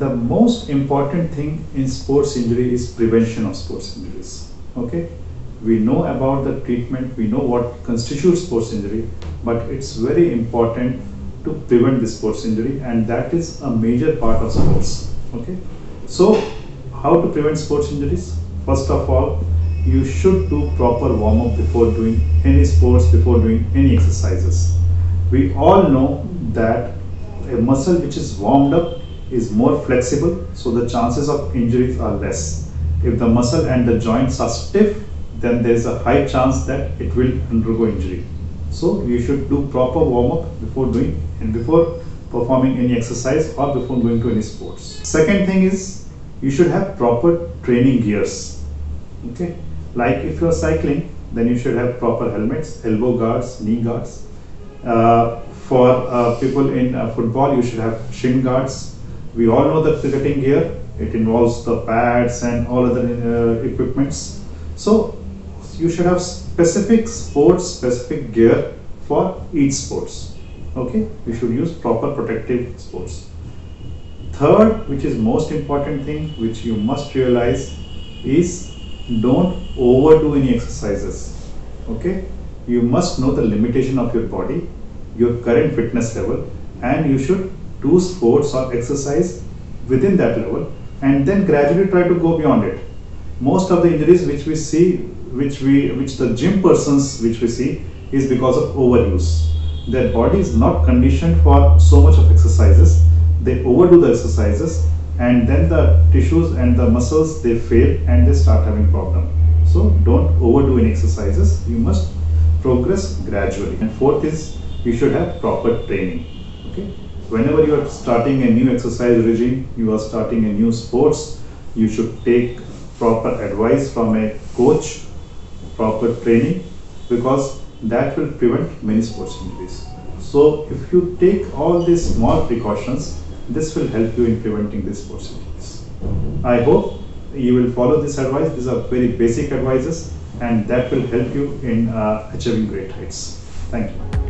the most important thing in sports injury is prevention of sports injuries okay? We know about the treatment we know what constitutes sports injury but it's very important to prevent the sports injury and that is a major part of sports okay? So how to prevent sports injuries? First of all you should do proper warm up before doing any sports before doing any exercises. We all know that a muscle which is warmed up is more flexible so the chances of injuries are less. If the muscle and the joints are stiff then there is a high chance that it will undergo injury. So you should do proper warm up before doing and before performing any exercise or before going to any sports. Second thing is you should have proper training gears. Okay? Like if you're cycling then you should have proper helmets elbow guards knee guards. Uh, for uh, people in uh, football you should have shin guards we all know the cricketing gear it involves the pads and all other uh, equipments. So you should have specific sports specific gear for each sports. Okay? You should use proper protective sports. Third which is most important thing which you must realize is don't overdo any exercises. Okay? You must know the limitation of your body your current fitness level and you should do sports or exercise within that level and then gradually try to go beyond it. Most of the injuries which we see which we which the gym persons which we see is because of overuse. Their body is not conditioned for so much of exercises. They overdo the exercises and then the tissues and the muscles they fail and they start having problem. So don't overdo any exercises. You must progress gradually. And fourth is you should have proper training. Okay whenever you are starting a new exercise regime you are starting a new sports you should take proper advice from a coach proper training because that will prevent many sports injuries. So if you take all these small precautions this will help you in preventing these sports injuries. I hope you will follow this advice. These are very basic advices and that will help you in uh, achieving great heights. Thank you